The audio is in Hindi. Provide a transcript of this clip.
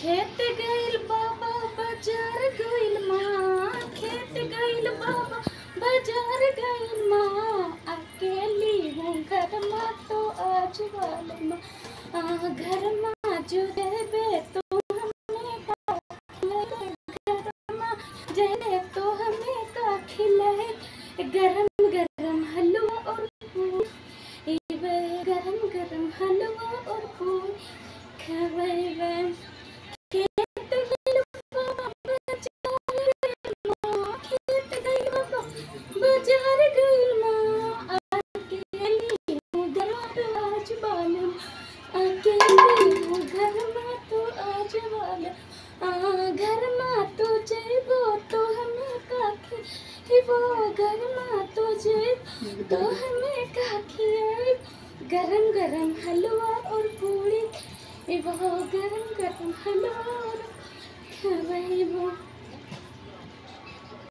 खेत गइल बाबा, बाज़ार गइल माँ, खेत गइल बाबा, बाज़ार गइल माँ। अकेली हूँ घर माँ तो आज वाल माँ। घर माँ जो देवे तो हमें घर माँ जने तो हमें का खिलाए गरम गरम हलवा और पूरी। गरम गरम हलवा और पूरी। खवेवे बालम हूँ, घर में तो आज बालम आ, घर में तो जेबो तो हमें काखी वो घर में तो जेब तो हमें काखी गरम गरम हलवा और पूरी वो गरम गरम हलवा और